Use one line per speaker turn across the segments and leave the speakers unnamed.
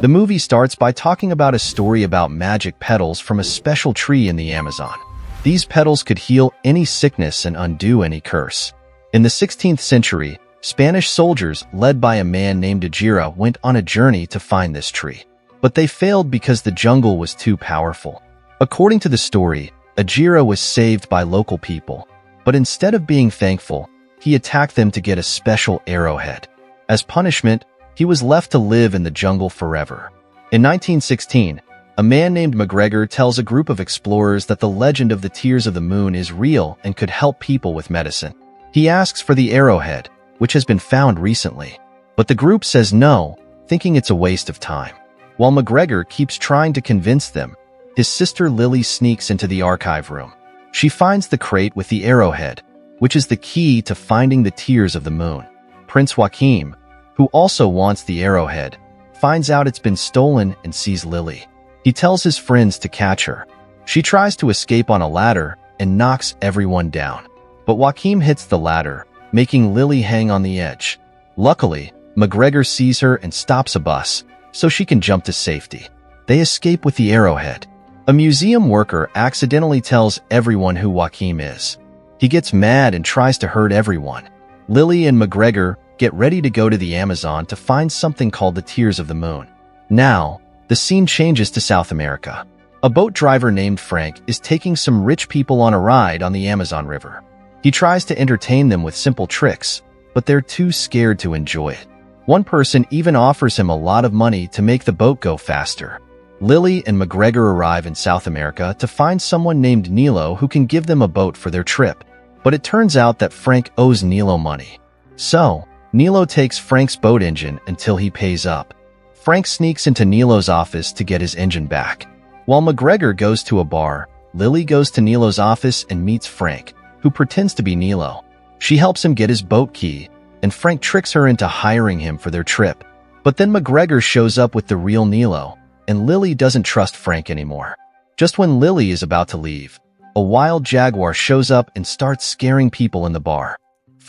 The movie starts by talking about a story about magic petals from a special tree in the Amazon. These petals could heal any sickness and undo any curse. In the 16th century, Spanish soldiers, led by a man named Aguirre, went on a journey to find this tree. But they failed because the jungle was too powerful. According to the story, Aguirre was saved by local people, but instead of being thankful, he attacked them to get a special arrowhead. As punishment, he was left to live in the jungle forever. In 1916, a man named MacGregor tells a group of explorers that the legend of the Tears of the Moon is real and could help people with medicine. He asks for the arrowhead, which has been found recently. But the group says no, thinking it's a waste of time. While MacGregor keeps trying to convince them, his sister Lily sneaks into the archive room. She finds the crate with the arrowhead, which is the key to finding the tears of the moon. Prince Joachim, who also wants the arrowhead, finds out it's been stolen and sees Lily. He tells his friends to catch her. She tries to escape on a ladder and knocks everyone down. But Joachim hits the ladder, making Lily hang on the edge. Luckily, MacGregor sees her and stops a bus, so she can jump to safety. They escape with the arrowhead. A museum worker accidentally tells everyone who Joachim is. He gets mad and tries to hurt everyone. Lily and MacGregor get ready to go to the Amazon to find something called the Tears of the Moon. Now, the scene changes to South America. A boat driver named Frank is taking some rich people on a ride on the Amazon River. He tries to entertain them with simple tricks, but they're too scared to enjoy it. One person even offers him a lot of money to make the boat go faster. Lily and MacGregor arrive in South America to find someone named Nilo who can give them a boat for their trip. But it turns out that Frank owes Nilo money. So, Nilo takes Frank's boat engine until he pays up. Frank sneaks into Nilo's office to get his engine back. While MacGregor goes to a bar, Lily goes to Nilo's office and meets Frank, who pretends to be Nilo. She helps him get his boat key, and Frank tricks her into hiring him for their trip. But then MacGregor shows up with the real Nilo, and Lily doesn't trust Frank anymore. Just when Lily is about to leave, a wild jaguar shows up and starts scaring people in the bar.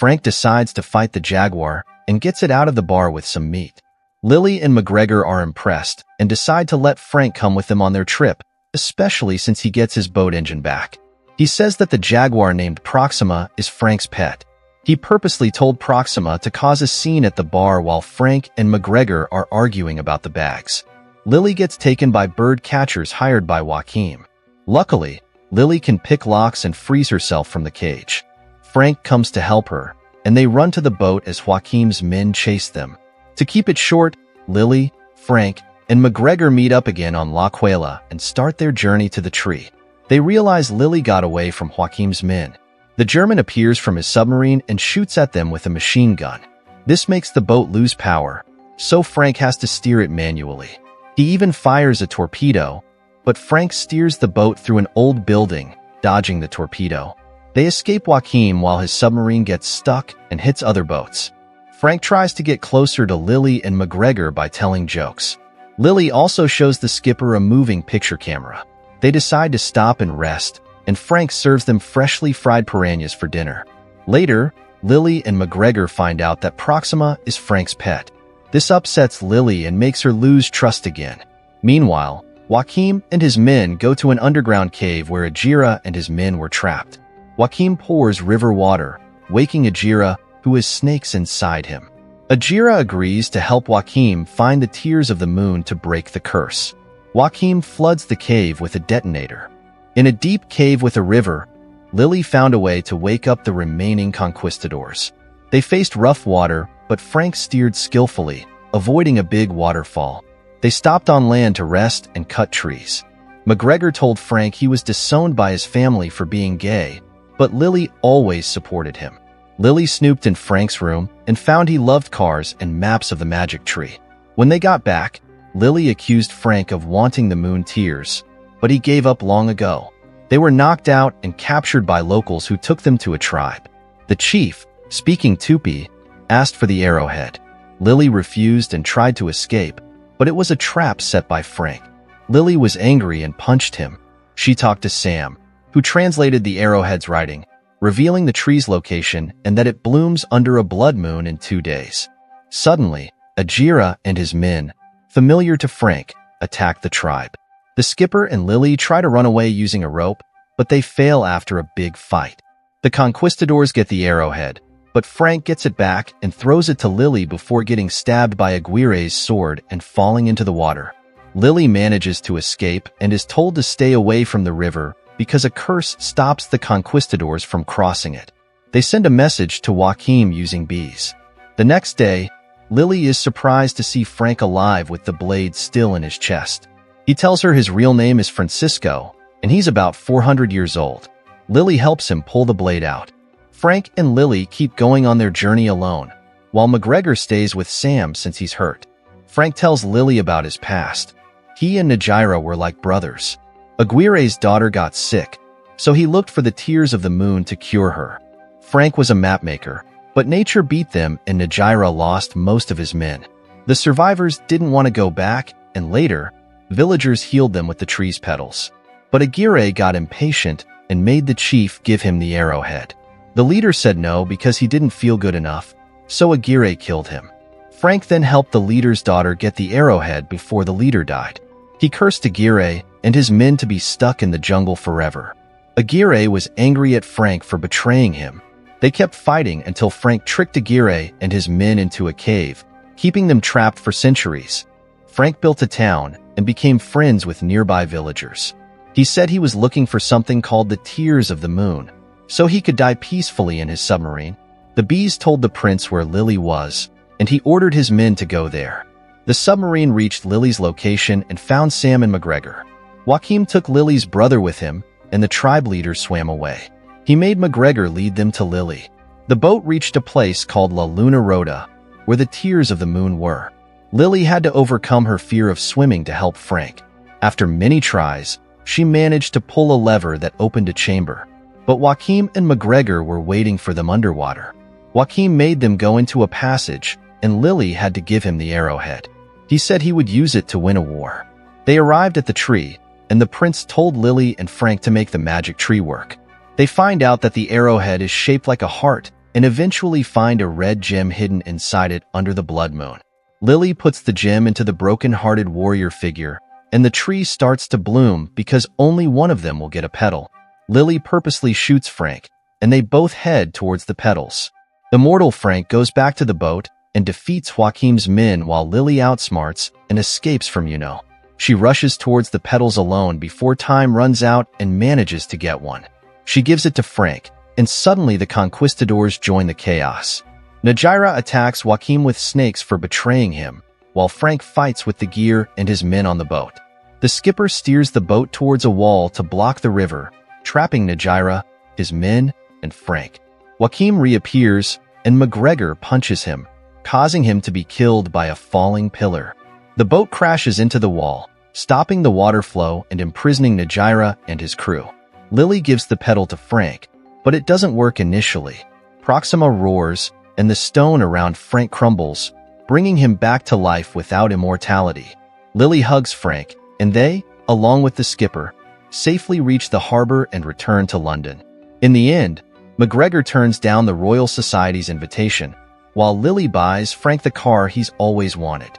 Frank decides to fight the jaguar and gets it out of the bar with some meat. Lily and MacGregor are impressed and decide to let Frank come with them on their trip, especially since he gets his boat engine back. He says that the jaguar named Proxima is Frank's pet. He purposely told Proxima to cause a scene at the bar while Frank and MacGregor are arguing about the bags. Lily gets taken by bird catchers hired by Joachim. Luckily, Lily can pick locks and freeze herself from the cage. Frank comes to help her, and they run to the boat as Joachim's men chase them. To keep it short, Lily, Frank, and MacGregor meet up again on La Quila and start their journey to the tree. They realize Lily got away from Joachim's men. The German appears from his submarine and shoots at them with a machine gun. This makes the boat lose power, so Frank has to steer it manually. He even fires a torpedo, but Frank steers the boat through an old building, dodging the torpedo. They escape Joachim while his submarine gets stuck and hits other boats. Frank tries to get closer to Lily and MacGregor by telling jokes. Lily also shows the skipper a moving picture camera. They decide to stop and rest, and Frank serves them freshly fried piranhas for dinner. Later, Lily and MacGregor find out that Proxima is Frank's pet. This upsets Lily and makes her lose trust again. Meanwhile, Joachim and his men go to an underground cave where Aguirre and his men were trapped. Joachim pours river water, waking Aguirre, who has snakes inside him. Aguirre agrees to help Joachim find the tears of the moon to break the curse. Joachim floods the cave with a detonator. In a deep cave with a river, Lily found a way to wake up the remaining conquistadors. They faced rough water, but Frank steered skillfully, avoiding a big waterfall. They stopped on land to rest and cut trees. MacGregor told Frank he was disowned by his family for being gay, but Lily always supported him. Lily snooped in Frank's room and found he loved cars and maps of the magic tree. When they got back, Lily accused Frank of wanting the moon tears, but he gave up long ago. They were knocked out and captured by locals who took them to a tribe. The chief, speaking Tupi, asked for the arrowhead. Lily refused and tried to escape, but it was a trap set by Frank. Lily was angry and punched him. She talked to Sam, who translated the arrowhead's writing, revealing the tree's location and that it blooms under a blood moon in two days. Suddenly, Aguirre and his men familiar to Frank, attack the tribe. The skipper and Lily try to run away using a rope, but they fail after a big fight. The conquistadors get the arrowhead, but Frank gets it back and throws it to Lily before getting stabbed by Aguirre's sword and falling into the water. Lily manages to escape and is told to stay away from the river because a curse stops the conquistadors from crossing it. They send a message to Joachim using bees. The next day, Lily is surprised to see Frank alive with the blade still in his chest. He tells her his real name is Francisco, and he's about 400 years old. Lily helps him pull the blade out. Frank and Lily keep going on their journey alone, while MacGregor stays with Sam since he's hurt. Frank tells Lily about his past. He and Najira were like brothers. Aguirre's daughter got sick, so he looked for the tears of the moon to cure her. Frank was a mapmaker, but nature beat them and Najira lost most of his men. The survivors didn't want to go back, and later, villagers healed them with the tree's petals. But Aguirre got impatient and made the chief give him the arrowhead. The leader said no because he didn't feel good enough, so Aguirre killed him. Frank then helped the leader's daughter get the arrowhead before the leader died. He cursed Aguirre and his men to be stuck in the jungle forever. Aguirre was angry at Frank for betraying him. They kept fighting until Frank tricked Aguirre and his men into a cave, keeping them trapped for centuries. Frank built a town and became friends with nearby villagers. He said he was looking for something called the Tears of the Moon, so he could die peacefully in his submarine. The bees told the prince where Lily was, and he ordered his men to go there. The submarine reached Lily's location and found Sam and MacGregor. Joachim took Lily's brother with him, and the tribe leader swam away. He made MacGregor lead them to Lily. The boat reached a place called La Luna Rota, where the tears of the moon were. Lily had to overcome her fear of swimming to help Frank. After many tries, she managed to pull a lever that opened a chamber. But Joachim and MacGregor were waiting for them underwater. Joachim made them go into a passage, and Lily had to give him the arrowhead. He said he would use it to win a war. They arrived at the tree, and the prince told Lily and Frank to make the magic tree work. They find out that the arrowhead is shaped like a heart and eventually find a red gem hidden inside it under the blood moon. Lily puts the gem into the broken-hearted warrior figure, and the tree starts to bloom because only one of them will get a petal. Lily purposely shoots Frank, and they both head towards the petals. Immortal Frank goes back to the boat and defeats Joachim's men while Lily outsmarts and escapes from Yuno. She rushes towards the petals alone before time runs out and manages to get one. She gives it to Frank, and suddenly the conquistadors join the chaos. Najira attacks Joachim with snakes for betraying him, while Frank fights with the gear and his men on the boat. The skipper steers the boat towards a wall to block the river, trapping Najira, his men, and Frank. Joachim reappears, and MacGregor punches him, causing him to be killed by a falling pillar. The boat crashes into the wall, stopping the water flow and imprisoning Najira and his crew. Lily gives the pedal to Frank, but it doesn't work initially. Proxima roars, and the stone around Frank crumbles, bringing him back to life without immortality. Lily hugs Frank, and they, along with the skipper, safely reach the harbor and return to London. In the end, MacGregor turns down the Royal Society's invitation, while Lily buys Frank the car he's always wanted.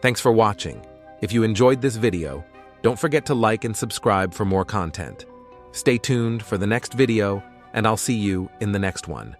Thanks for watching. If you enjoyed this video, don't forget to like and subscribe for more content. Stay tuned for the next video, and I'll see you in the next one.